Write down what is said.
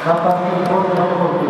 っていこうと思って、この前を、まあ、こう、まあ、